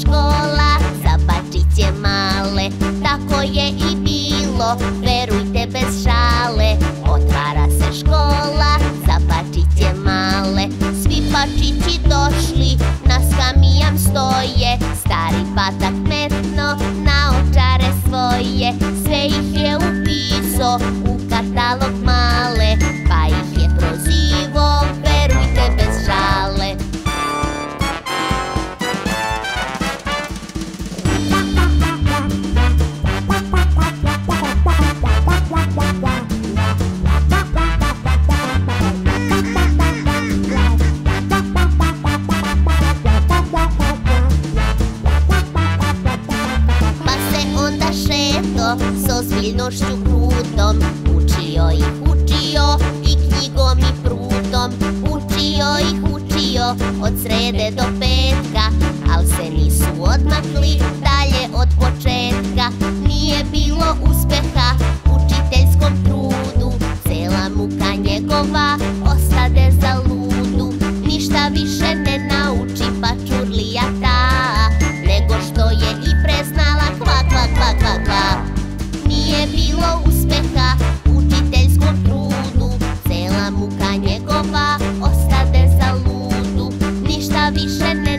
škola Zabačiće male, tako je i bilo Verujte bez šale, otvara se škola Zabačiće male, svi pačići došli Na skamijam stoje, stari patak metno Na očare svoje, sve ih je upisao U katalog S ozbiljnošću krutom. Učio ih učio I knjigom i prutom. Učio ih učio Od srede do petka Al se nisu odmakli Dalje od početka. Nije bilo uspeha Učiteljskom trudu Cela muka njegova Ostade za ludu. Ništa više ne nauči Pa čurlija ta Be zawiszone